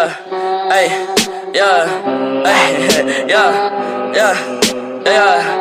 yeah, ay, yeah, ay, yeah, yeah, yeah.